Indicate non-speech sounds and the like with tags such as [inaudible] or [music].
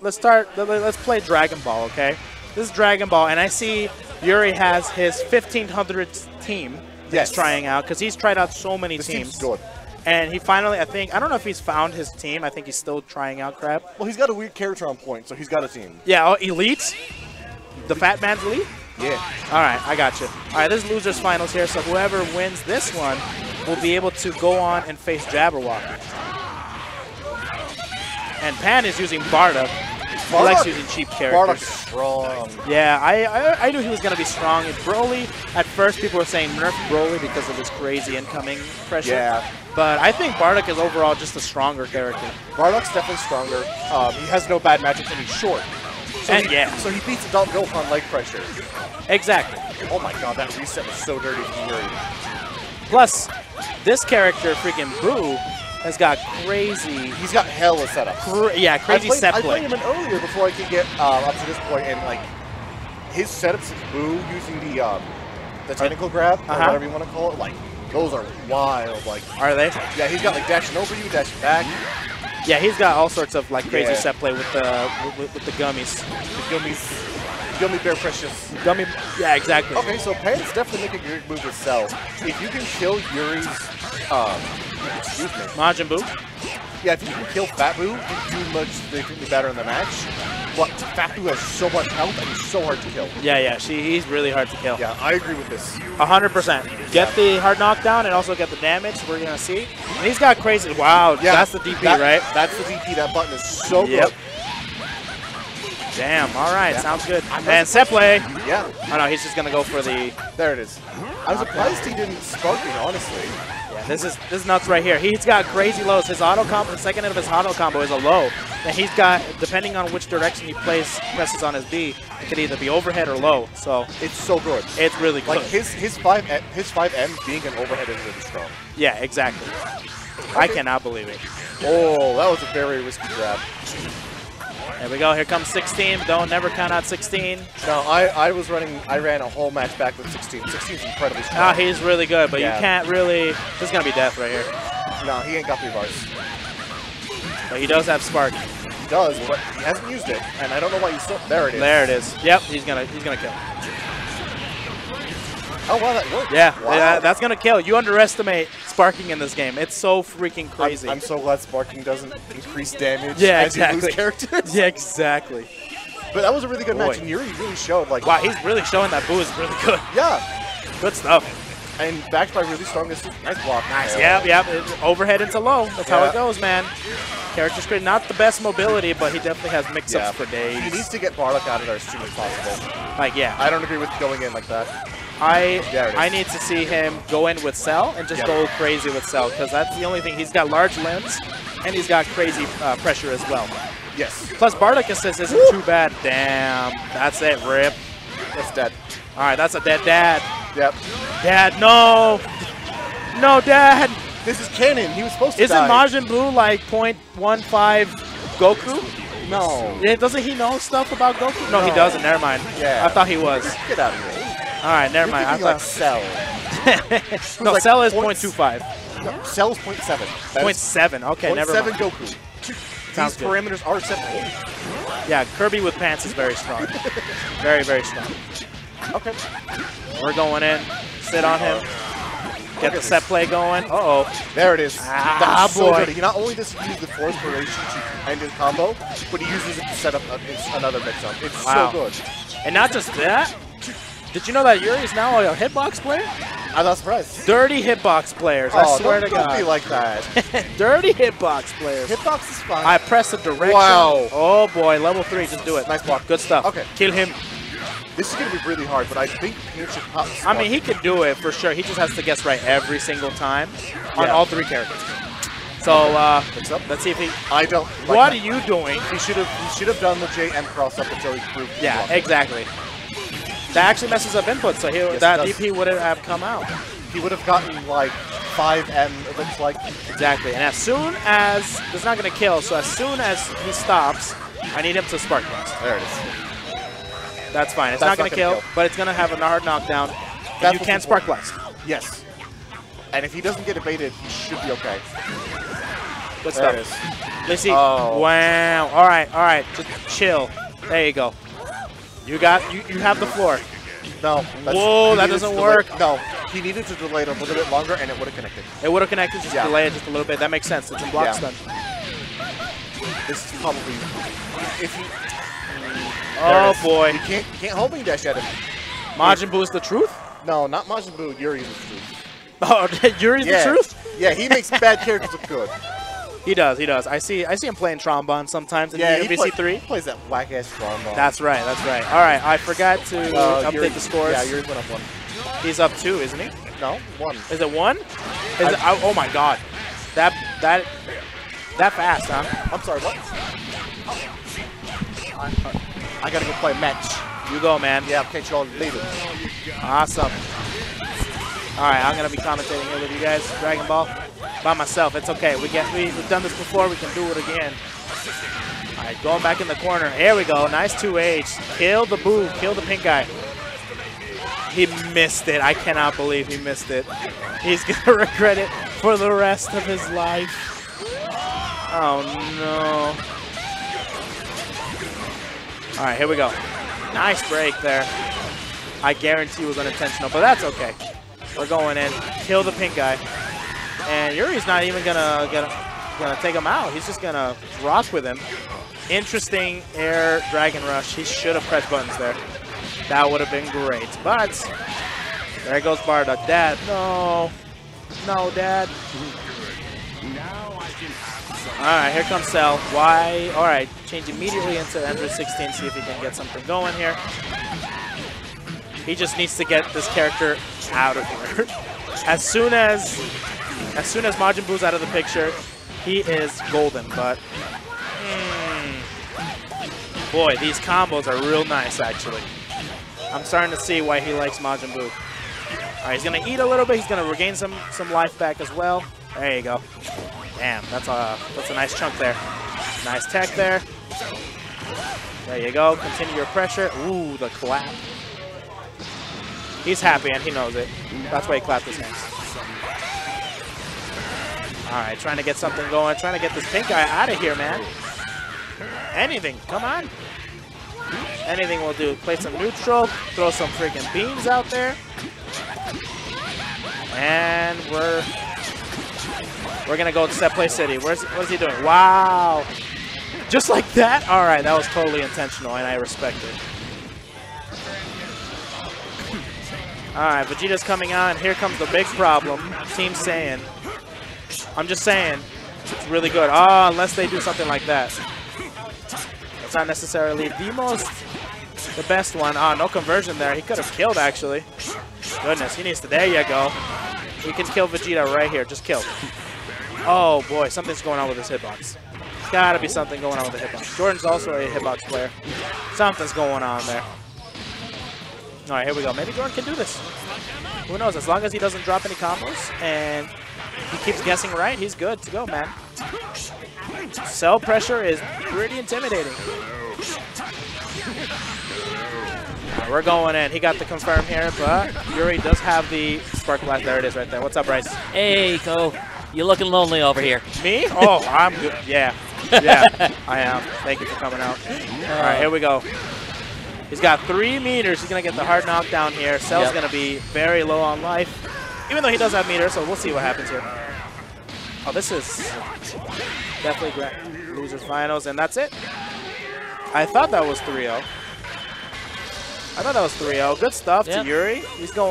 let's start. let- Let's play Dragon Ball, okay? This is Dragon Ball, and I see Yuri has his 1500 team Yes. that's trying out because he's tried out so many This teams. good. And he finally, I think, I don't know if he's found his team. I think he's still trying out crap. Well, he's got a weird character on point, so he's got a team. Yeah, oh, Elite? The Fat Man's Elite? Yeah. All right, I got you. All right, this is losers finals here, so whoever wins this one will be able to go on and face Jabberwock. And Pan is using Bardock. He likes Bardock- using cheap characters. Bardock's strong. Yeah, I, I I knew he was gonna be strong. And Broly, at first people were saying nerf Broly because of his crazy incoming pressure. Yeah. But I think Bardock is overall just a stronger character. Bardock's definitely stronger. Um, he has no bad matchups and he's short. So And he, yeah. So he beats Adult Gohan leg pressure. Exactly. Oh my god, that reset was so dirty. Plus, this character, freaking Buu, has got crazy, He's got hella setups. cra- yeah, crazy I played, set I play. played him in earlier before I could get uh, up to this point, and like his setups with Buu using the um, the tentacle grab or Uh-huh. whatever you want to call it, like those are wild. Like Are they? yeah, he's got like dashing over you, dashing back, Yeah, he's got all sorts of like crazy Yeah. set play with the with, with the gummies. the gummies, gummy bear precious. Gummy. Yeah, exactly. Okay, so Pan's definitely making a good move with Cell. If you can kill Yuri's, um, excuse me, Majin Buu. yeah, if you can kill Fat Buu, you do much significantly better in the match. But Fat Buu has so much health and he's so hard to kill. Yeah, yeah. She, he's really hard to kill. Yeah, I agree with this. Hundred percent. Get the hard knockdown and also get the damage. We're gonna see. And he's got crazy. Wow, Yeah, that's the DP, that- right? That's the DP. That button is so Yep. good. Damn. All right, Yeah. sounds good. I'm And set play. Yeah, Oh no, he's just gonna go for the. there it is. I'm surprised he didn't spark me, honestly. This is this is nuts right here. He's got crazy lows. His auto combo, the second hit of his auto combo is a low. And he's got, depending on which direction he plays, presses on his B, it could either be overhead or low. So It's so good. it's really good. Like his his five eh, his five M being an overhead is really strong. yeah, exactly. I cannot believe it. Oh, that was a very risky grab. There we go. Here comes 16. Don't never count out 16. No, I, I was running, I ran a whole match back with 16. 16 is incredibly strong. Ah, he's really good, but Yeah. you can't really. This is gonna be death right here. no, he ain't got three bars. But he does have spark. He does, but he hasn't used it, and I don't know why you still. There it is. There it is. Yep, he's gonna he's gonna kill. Oh wow, that worked. Yeah, wow. yeah, that's gonna kill. You underestimate sparking in this game. It's so freaking I'm- crazy. I'm, so glad sparking doesn't increase damage Yeah, as you exactly. lose characters. yeah, exactly. But that was a really good Boy. match, and Yuri really showed like Wow, he's really showing that Buu is really good. [laughs] yeah, Good stuff. and backed by really strong. Nice block. Nice. Yeah. Yep, yep. It- Overhead into low. That's how it goes, man. Character's great. Not the best mobility, but he definitely has mix-ups Yeah. for days. He needs to get Bardock out of there as soon as possible. Like, yeah. I don't agree with going in like that. I There it is. I need to see him go in with Cell and just Yep. go crazy with Cell because that's the only thing. He's got large limbs and he's got crazy uh, pressure as well. Yes, Plus, Bardock assist isn't too bad. Damn, that's it. Rip. that's dead. All right, that's a dead dad. Yep. Dad, no, no, Dad. This is canon. He was supposed to Isn't die. Majin Buu like 0.15 Goku? No. Yeah, doesn't he know stuff about Goku? No, he doesn't. Never mind. Yeah. I thought he was. Get out of here. All right, never You're mind. I thinking like. Cell. [laughs] no, like Cell is point- 0.25. No, Cell's 0.7. That Point is seven. Okay, never 0.7 mind. Goku. Sounds These good. parameters are acceptable. Yeah, Kirby with pants is very strong. very, very strong. Okay. We're going in. Sit on him. Get the set play going. Uh oh. There it is. Ah, That's so boy. good. He not only does he use the force duration to end his combo, but he uses it to set up a, another mix-up. It's Wow. so good. And not just that. Did you know that Yuri is now a hitbox player? I'm not surprised. Dirty hitbox players. oh, I swear don't, to don't God. be like that. [laughs] Dirty hitbox players. Hitbox is fine. I press the direction. Wow. Oh boy, level three. Just do it. Nice block. Good stuff. Okay. Kill him. This is going to be really hard, but I think Pain should pop. I mean, he could do it for sure. He just has to guess right every single time on Yeah. all three characters. So uh, let's see if he. I don't. Like what that. are you doing? He should have. He should have done the JM cross up until he proved. Yeah, exactly. That actually messes up input, so he, it that. DP wouldn't have come out. He would have gotten like five M. It looks like. Exactly. And as soon as it's not going to kill, so as soon as he stops, I need him to spark blast. There it is. That's fine. It's That's not not going to kill, kill. but it's going to have a hard knockdown. That's you what's can spark blast. Yes. And if he doesn't get evaded, he should be okay. Good There stuff. it is. Let's see. Oh. Wow. All right, all right. Just chill. There you go. You got you, you have the floor. No. Whoa, that doesn't work. No, he needed to delay it a little bit longer, and it would have connected. It would have connected, just Yeah. delay it just a little bit. That makes sense. It's in block Yeah. stun. This is probably if he. Oh There it is. boy. You can't you can't hold me dash at him. Majin Buu is the truth? No, not Majin Buu. Yuri's the truth. [laughs] Oh, [laughs] Yuri's yeah. the truth? Yeah, he makes bad characters look good. [laughs] He does, he does. I see I see him playing trombone sometimes in Yeah, play- 3. he plays that whack ass trombone. That's right, that's right. All right, I forgot to Uh, update the scores. Yeah, Yuri's went up one. He's up two, isn't he? No, one. Is it one? Is it, oh, oh my god. That, that, that fast, huh? I'm sorry, what? I, I gotta go play match. You go, man. Yeah, I'll catch you all later. Awesome. All right, I'm gonna be commentating here with you guys, Dragon Ball, by myself. It's okay. We get we, we've done this before. We can do it again. All right, going back in the corner. Here we go. Nice 2H. Kill the Buu. Kill the pink guy. He missed it. I cannot believe he missed it. He's [laughs] gonna regret it for the rest of his life. Oh no. All right, here we go. Nice break there. I guarantee it was unintentional, but that's okay. We're going in. Kill the pink guy. And Yuri's not even gonna, gonna, gonna take him out. He's just gonna rock with him. Interesting air dragon rush. He should have pressed buttons there. That would have been great. But there goes Bardock. Dad, no. No, Dad. All right, here comes Cell. Why? All right, change immediately into Android 16, see if he can get something going here. He just needs to get this character out of here. [laughs] as soon as, as soon as Majin Buu's out of the picture, he is golden. But, hmm. boy, these combos are real nice, actually. I'm starting to see why he likes Majin Buu. All right, he's gonna eat a little bit. He's gonna regain some some life back as well. There you go. Damn, that's a that's a nice chunk there. Nice tech there. There you go. Continue your pressure. Ooh, the clap. He's happy and he knows it. That's why he clapped his hands. All right, trying to get something going. Trying to get this pink guy out of here, man. Anything. Come on. Anything will do. Play some neutral. Throw some freaking beams out there. And we're we're gonna go to Set Play City. Where's what is he doing? Wow. Just like that? Alright, that was totally intentional and I respect it. Alright, Vegeta's coming on. Here comes the big problem. Team Saiyan. I'm just saying, it's really good. Oh, unless they do something like that. It's not necessarily the most, the best one. Ah, no conversion there. He could have killed, actually. Goodness, he needs to, there you go. He can kill Vegeta right here. Just kill. Oh, boy, something's going on with his hitbox. Gotta be something going on with the hitbox. Jordan's also a hitbox player. Something's going on there. All right, here we go. Maybe Jordan can do this. Who knows? As long as he doesn't drop any combos and he keeps guessing right, he's good to go, man. Cell pressure is pretty intimidating. Right, we're going in. He got the confirm here, but Yuri does have the spark blast. There it is right there. What's up, Bryce? Hey, Ko. You're looking lonely over here. Me? Oh, I'm good. Yeah. Yeah, I am. Thank you for coming out. All right, here we go. He's got three meters. He's going to get the hard knockdown here. Cell's Yep. going to be very low on life, even though he does have meter, so we'll see what happens here. Oh, this is definitely grand losers finals, and that's it. I thought that was 3-0. I thought that was 3-0. Good stuff Yep. to Yuri. He's going